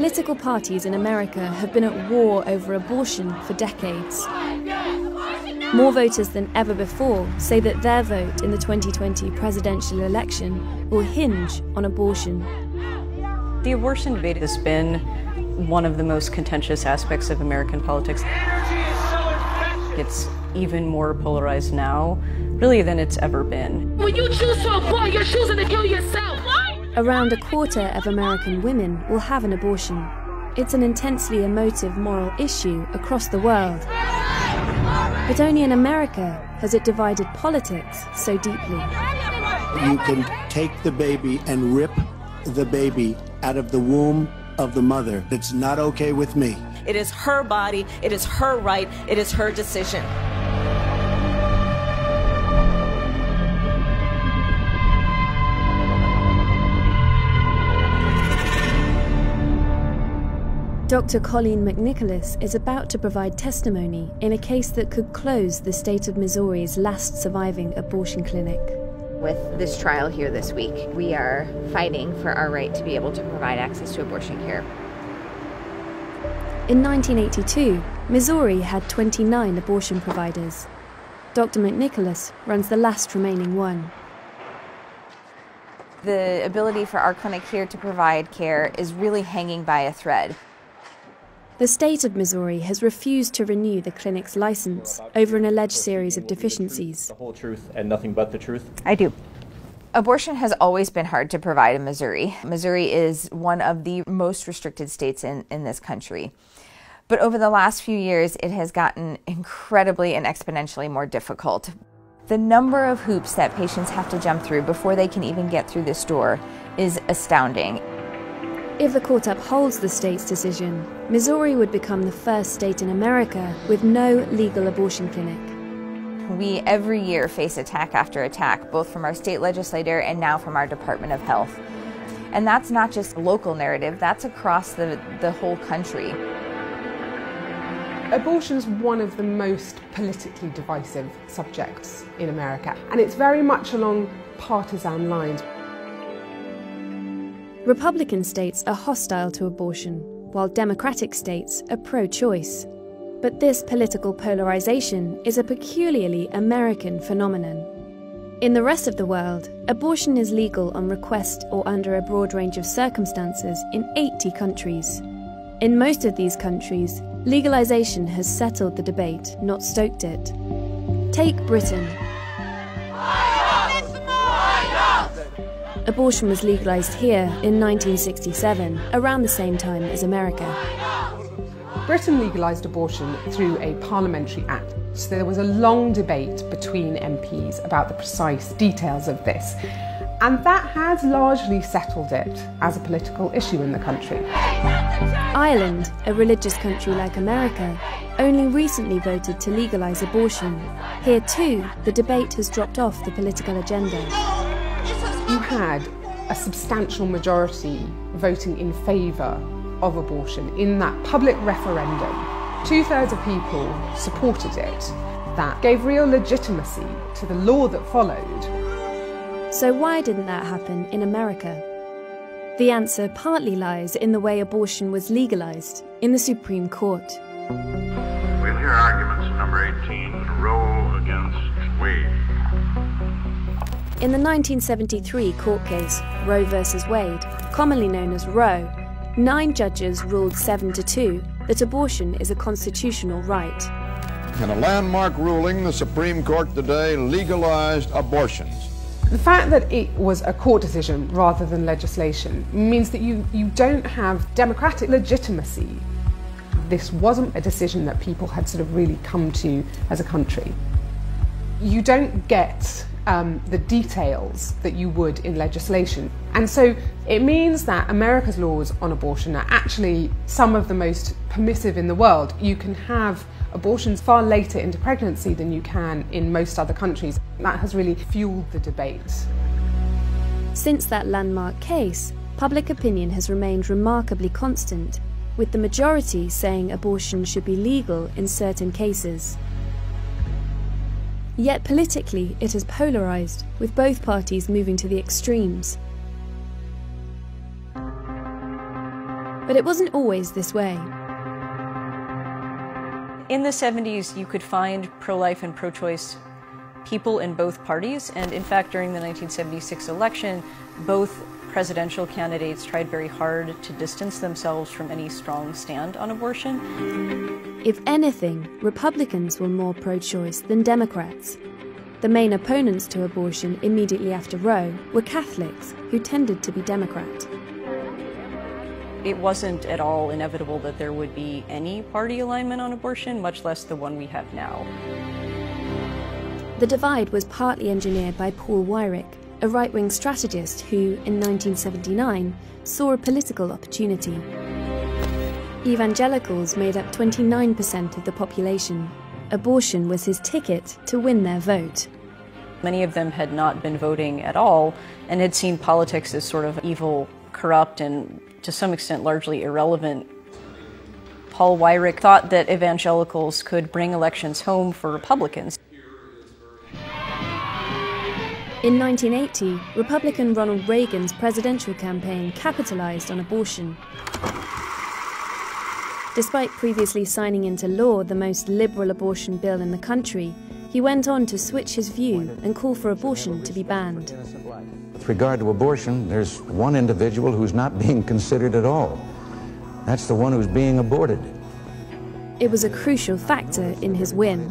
Political parties in America have been at war over abortion for decades. More voters than ever before say that their vote in the 2020 presidential election will hinge on abortion. The abortion debate has been one of the most contentious aspects of American politics. It's even more polarized now, really, than it's ever been. When you choose to abort, you're choosing to kill yourself. Around a quarter of American women will have an abortion. It's an intensely emotive moral issue across the world. But only in America has it divided politics so deeply. You can take the baby and rip the baby out of the womb of the mother. It's not okay with me. It is her body, it is her right, it is her decision. Dr. Colleen McNicholas is about to provide testimony in a case that could close the state of Missouri's last surviving abortion clinic. With this trial here this week, we are fighting for our right to be able to provide access to abortion care. In 1982, Missouri had 29 abortion providers. Dr. McNicholas runs the last remaining one. The ability for our clinic here to provide care is really hanging by a thread. The state of Missouri has refused to renew the clinic's license over an alleged series of deficiencies. The whole truth and nothing but the truth? I do. Abortion has always been hard to provide in Missouri. Missouri is one of the most restricted states in, in this country. But over the last few years, it has gotten incredibly and exponentially more difficult. The number of hoops that patients have to jump through before they can even get through this door is astounding. If the court upholds the state's decision, Missouri would become the first state in America with no legal abortion clinic. We every year face attack after attack, both from our state legislator and now from our Department of Health. And that's not just a local narrative, that's across the, the whole country. Abortion is one of the most politically divisive subjects in America, and it's very much along partisan lines. Republican states are hostile to abortion, while Democratic states are pro choice. But this political polarization is a peculiarly American phenomenon. In the rest of the world, abortion is legal on request or under a broad range of circumstances in 80 countries. In most of these countries, legalization has settled the debate, not stoked it. Take Britain, Abortion was legalised here in 1967, around the same time as America. Britain legalised abortion through a parliamentary act. So there was a long debate between MPs about the precise details of this. And that has largely settled it as a political issue in the country. Ireland, a religious country like America, only recently voted to legalise abortion. Here too, the debate has dropped off the political agenda you had a substantial majority voting in favour of abortion in that public referendum. Two thirds of people supported it. That gave real legitimacy to the law that followed. So, why didn't that happen in America? The answer partly lies in the way abortion was legalised in the Supreme Court. We'll hear arguments number 18, Roe against Wade. In the 1973 court case, Roe v. Wade, commonly known as Roe, nine judges ruled 7 to 2 that abortion is a constitutional right. In a landmark ruling, the Supreme Court today legalized abortions. The fact that it was a court decision rather than legislation means that you, you don't have democratic legitimacy. This wasn't a decision that people had sort of really come to as a country. You don't get um, the details that you would in legislation. And so it means that America's laws on abortion are actually some of the most permissive in the world. You can have abortions far later into pregnancy than you can in most other countries. That has really fueled the debate. Since that landmark case, public opinion has remained remarkably constant, with the majority saying abortion should be legal in certain cases. Yet politically, it has polarised, with both parties moving to the extremes. But it wasn't always this way. In the 70s, you could find pro life and pro choice people in both parties, and in fact, during the 1976 election, both presidential candidates tried very hard to distance themselves from any strong stand on abortion. If anything, Republicans were more pro choice than Democrats. The main opponents to abortion immediately after Roe were Catholics, who tended to be Democrat it wasn't at all inevitable that there would be any party alignment on abortion, much less the one we have now. The divide was partly engineered by Paul Weyrich, a right wing strategist who, in 1979, saw a political opportunity. Evangelicals made up 29% of the population. Abortion was his ticket to win their vote. Many of them had not been voting at all and had seen politics as sort of evil, corrupt, and to some extent largely irrelevant. Paul Weyrich thought that evangelicals could bring elections home for Republicans. In 1980, Republican Ronald Reagan's presidential campaign capitalized on abortion. Despite previously signing into law the most liberal abortion bill in the country, he went on to switch his view and call for abortion to be banned. With regard to abortion, there's one individual who's not being considered at all. That's the one who's being aborted. It was a crucial factor in his win.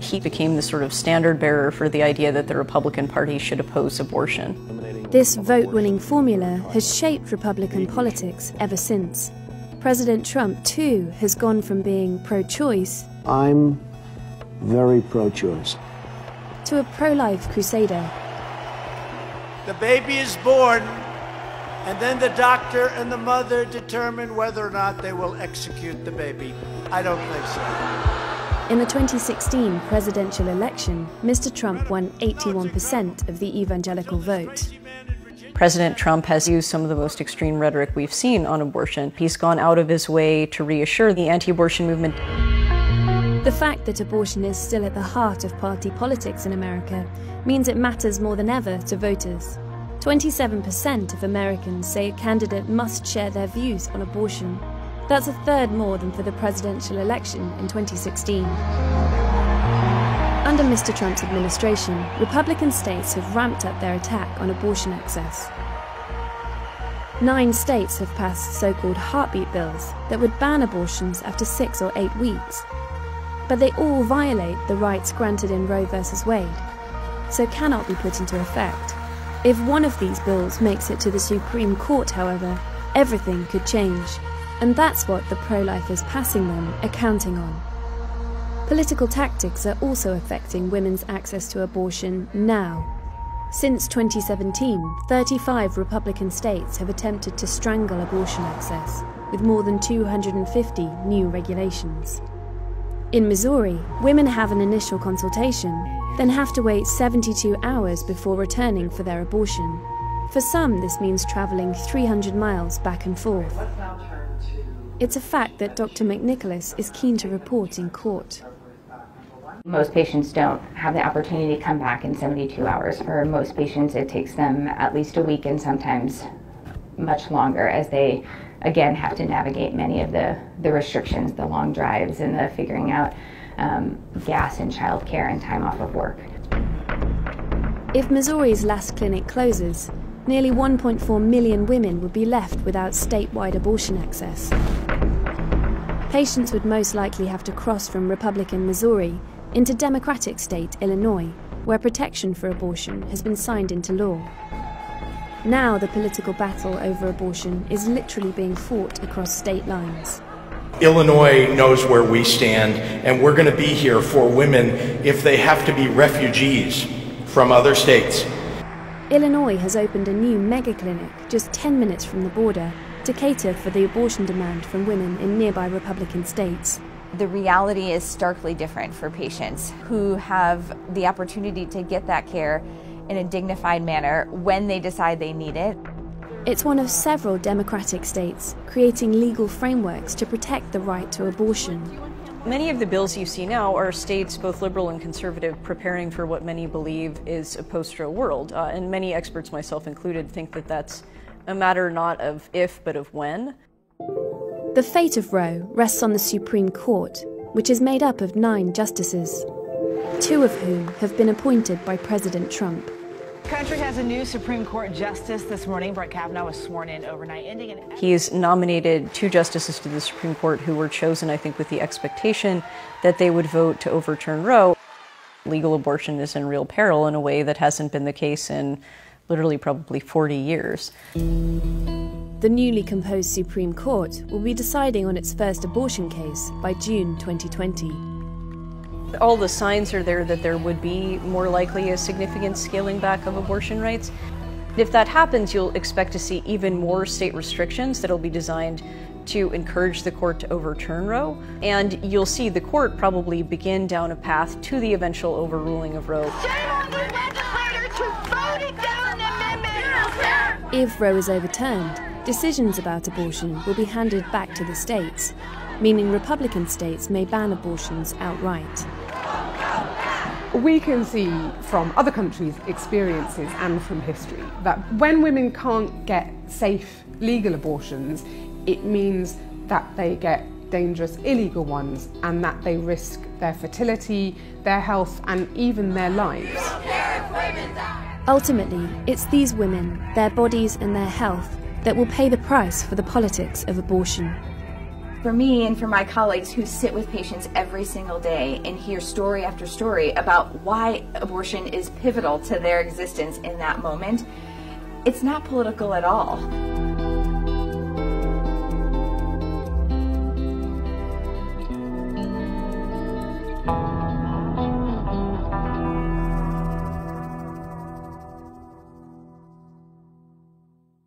He became the sort of standard bearer for the idea that the Republican Party should oppose abortion. This vote winning formula has shaped Republican politics ever since. President Trump, too, has gone from being pro choice. I'm very pro choice. To a pro life crusader. The baby is born, and then the doctor and the mother determine whether or not they will execute the baby. I don't think so. In the 2016 presidential election, Mr. Trump won 81% of the evangelical vote. President Trump has used some of the most extreme rhetoric we've seen on abortion. He's gone out of his way to reassure the anti abortion movement. The fact that abortion is still at the heart of party politics in America means it matters more than ever to voters. 27% of Americans say a candidate must share their views on abortion. That's a third more than for the presidential election in 2016. Under Mr. Trump's administration, Republican states have ramped up their attack on abortion access. Nine states have passed so called heartbeat bills that would ban abortions after six or eight weeks, but they all violate the rights granted in Roe v. Wade, so cannot be put into effect. If one of these bills makes it to the Supreme Court, however, everything could change, and that's what the pro lifers passing them are counting on. Political tactics are also affecting women's access to abortion now. Since 2017, 35 Republican states have attempted to strangle abortion access, with more than 250 new regulations. In Missouri, women have an initial consultation, then have to wait 72 hours before returning for their abortion. For some, this means travelling 300 miles back and forth. It's a fact that Dr. McNicholas is keen to report in court. Most patients don't have the opportunity to come back in 72 hours. For most patients, it takes them at least a week and sometimes much longer as they again have to navigate many of the, the restrictions, the long drives, and the figuring out um, gas and childcare and time off of work. If Missouri's last clinic closes, nearly 1.4 million women would be left without statewide abortion access. Patients would most likely have to cross from Republican Missouri into Democratic state Illinois, where protection for abortion has been signed into law. Now the political battle over abortion is literally being fought across state lines. Illinois knows where we stand, and we're going to be here for women if they have to be refugees from other states. Illinois has opened a new mega clinic just 10 minutes from the border to cater for the abortion demand from women in nearby Republican states. The reality is starkly different for patients who have the opportunity to get that care in a dignified manner when they decide they need it. It's one of several Democratic states creating legal frameworks to protect the right to abortion. Many of the bills you see now are states, both liberal and conservative, preparing for what many believe is a post Roe world. Uh, and many experts, myself included, think that that's a matter not of if, but of when. The fate of Roe rests on the Supreme Court, which is made up of nine justices, two of whom have been appointed by President Trump. The country has a new Supreme Court justice this morning. Brett Kavanaugh was sworn in overnight, ending an. He's nominated two justices to the Supreme Court who were chosen, I think, with the expectation that they would vote to overturn Roe. Legal abortion is in real peril in a way that hasn't been the case in literally probably 40 years. The newly composed Supreme Court will be deciding on its first abortion case by June 2020. All the signs are there that there would be more likely a significant scaling back of abortion rights. If that happens, you'll expect to see even more state restrictions that'll be designed to encourage the court to overturn Roe. And you'll see the court probably begin down a path to the eventual overruling of Roe. If Roe is overturned, decisions about abortion will be handed back to the states, meaning Republican states may ban abortions outright. We can see from other countries' experiences and from history that when women can't get safe legal abortions, it means that they get dangerous illegal ones and that they risk their fertility, their health, and even their lives. Ultimately, it's these women, their bodies, and their health that will pay the price for the politics of abortion. For me and for my colleagues who sit with patients every single day and hear story after story about why abortion is pivotal to their existence in that moment, it's not political at all.